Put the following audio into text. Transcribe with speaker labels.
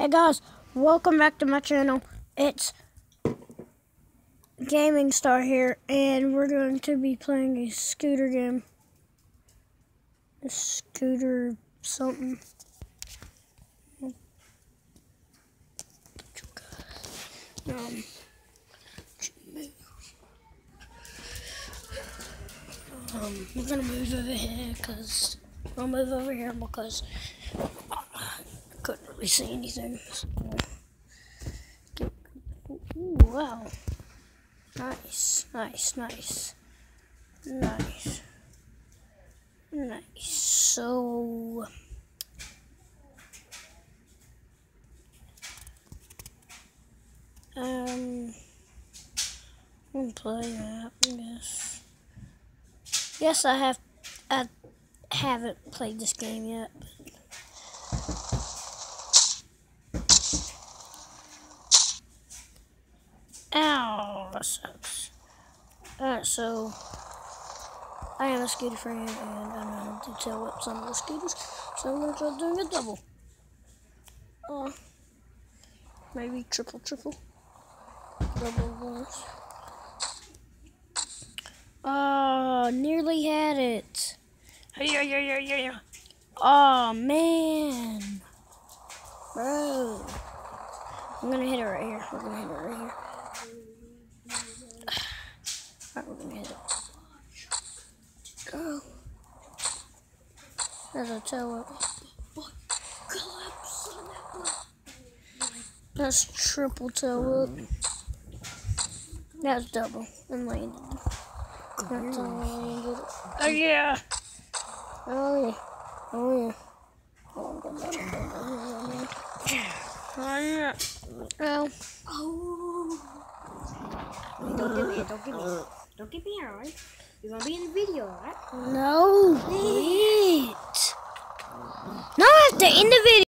Speaker 1: Hey guys, welcome back to my channel. It's Gaming Star here, and we're going to be playing a scooter game. A scooter something. Um, um, we're gonna move over here because I'll move over here because really see anything. So. Ooh, wow. Nice, nice, nice. Nice. Nice. So. Um. I'm gonna play that, I guess. Yes, I have. I haven't played this game yet. Ow, that sucks. Alright, so I am a scooter friend and I know how to tail whip some of the scooters, so I'm gonna try doing a double. Uh, maybe triple, triple. Double once. Oh, nearly had it. Yeah, yeah, yeah, yeah, yeah. Oh, man. Bro. I'm gonna hit it right here. We're gonna hit it right here. Alright, we're gonna hit it. Go. There's a up. That's triple toe up. That's double. And landed. That's all landed. Oh yeah. Oh yeah. Oh yeah. Oh yeah. Oh.
Speaker 2: Oh. Don't give me it. Don't give me it. Don't give me it, alright? You're gonna be in the video, alright?
Speaker 1: No, wait. No, I have to end the video.